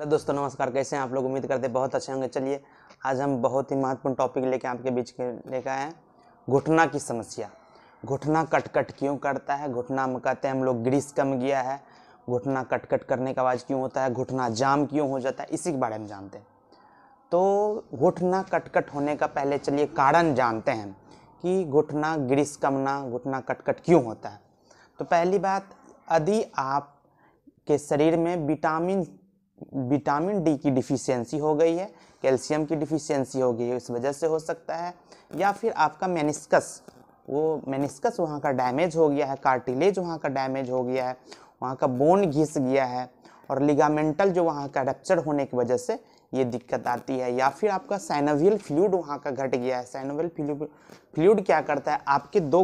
Hello दोस्तों, नमस्कार। कैसे हैं आप लोग? उम्मीद करते हैं बहुत अच्छे होंगे। चलिए, आज हम बहुत ही महत्वपूर्ण टॉपिक लेके आपके बीच के लेकर आए हैं। घुटना की समस्या। घुटना कट कट क्यों करता है? घुटना में कहते हैं, हम लोग ग्रीस कम गया है। घुटना कट कट करने का आवाज़ क्यों होता है? घुटना जाम क्यों हो जाता है? इसी के बारे में जानते हैं। तो घुटना कट कट होने का पहले चलिए कारण जानते हैं कि घुटना ग्रीस कमना घुटना कट कट क्यों होता है। तो पहली बात, यदि आप के शरीर में विटामिन विटामिन डी की डिफिशियंसी हो गई है, कैल्शियम की डिफिशियंसी हो गई है, इस वजह से हो सकता है, या फिर आपका मेनिस्कस, वो मेनिस्कस वहाँ का डैमेज हो गया है, कार्टिलेज वहाँ का डैमेज हो गया है, वहाँ का बोन घिस गया है, और लिगामेंटल जो वहाँ का रैप्चर होने की वजह से ये दिक्कत आती है, या फिर आपका साइनोवियल फ्लूड वहाँ का घट गया है। साइनोवियल फ्लूड फ्लूड क्या करता है? आपके दो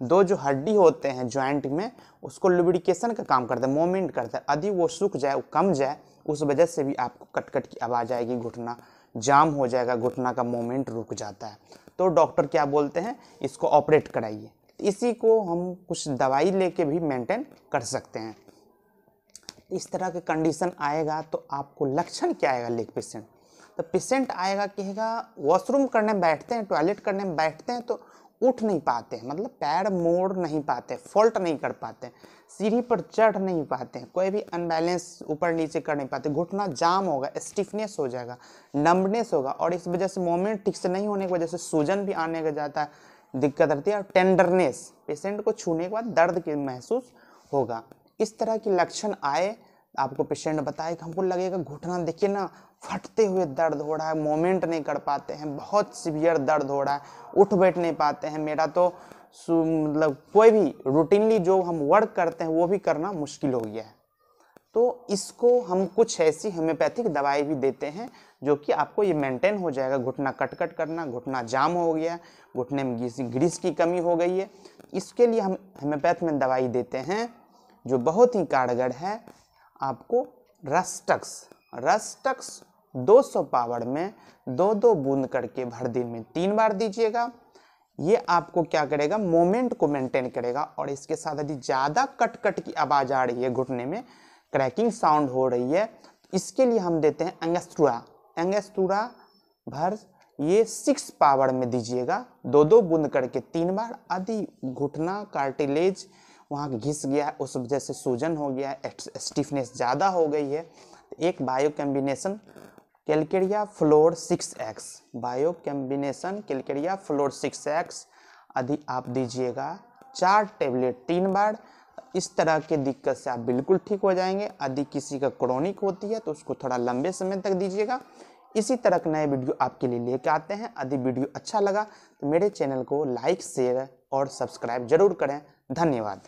दो जो हड्डी होते हैं ज्वाइंट में, उसको लुब्रिकेशन का काम करता है मोमेंट करता है। यदि वो सूख जाए, वो कम जाए, उस वजह से भी आपको कट कट की आवाज़ आएगी, घुटना जाम हो जाएगा, घुटना का मोमेंट रुक जाता है। तो डॉक्टर क्या बोलते हैं? इसको ऑपरेट कराइए। इसी को हम कुछ दवाई लेके भी मेंटेन कर सकते हैं। इस तरह के कंडीशन आएगा तो आपको लक्षण क्या आएगा लेग पेशेंट तो पेशेंट आएगा, कहेगा वॉशरूम करने बैठते हैं टॉयलेट करने बैठते हैं तो उठ नहीं पाते मतलब पैर मोड़ नहीं पाते, फॉल्ट नहीं कर पाते, सीढ़ी पर चढ़ नहीं पाते, कोई भी अनबैलेंस ऊपर नीचे कर नहीं पाते, घुटना जाम होगा, स्टिफनेस हो जाएगा नम्बनेस होगा और इस वजह से मोमेंट ठीक से नहीं होने की वजह से सूजन भी आने का जाता है, दिक्कत रहती है और टेंडरनेस पेशेंट को छूने के बाद दर्द महसूस होगा। इस तरह के लक्षण आए आपको पेशेंट बताए कि हमको लगेगा घुटना, देखिए ना, फटते हुए दर्द हो रहा है, मोमेंट नहीं कर पाते हैं, बहुत सीवियर दर्द हो रहा है, उठ बैठ नहीं पाते हैं। मेरा तो मतलब कोई भी रूटीनली जो हम वर्क करते हैं, वो भी करना मुश्किल हो गया है। तो इसको हम कुछ ऐसी होम्योपैथिक दवाई भी देते हैं, जो कि आपको ये मेंटेन हो जाएगा। घुटना कट कट करना, घुटना जाम हो गया, घुटने में ग्रीस की कमी हो गई है। इसके लिए हम होम्योपैथ में दवाई देते हैं, जो बहुत ही कारगर है आपको रस्टक्स रस्टक्स 200 पावर में दो दो बूंद करके भर दिन में तीन बार दीजिएगा। ये आपको क्या करेगा? मोमेंट को मेंटेन करेगा और इसके साथ यदि ज़्यादा कट कट की आवाज़ आ रही है घुटने में, क्रैकिंग साउंड हो रही है। इसके लिए हम देते हैं एंगस्टूरा एंगस्टूरा भर ये सिक्स पावर में दीजिएगा। दो दो बूंद करके तीन बार यदि घुटना, कार्टिलेज वहाँ घिस गया है, उस वजह से सूजन हो गया है स्टिफनेस ज़्यादा हो गई है। एक bio combination calcarea fluor six X bio combination calcarea fluor six X यदि आप दीजिएगा चार टेबलेट तीन बार, इस तरह के दिक्कत से आप बिल्कुल ठीक हो जाएँगे। यदि किसी का क्रोनिक होती है तो उसको थोड़ा लंबे समय तक दीजिएगा। इसी तरह के नए वीडियो आपके लिए लेके आते हैं। यदि वीडियो अच्छा लगा तो मेरे चैनल को लाइक, शेयर और सब्सक्राइब ज़रूर करें। धन्यवाद।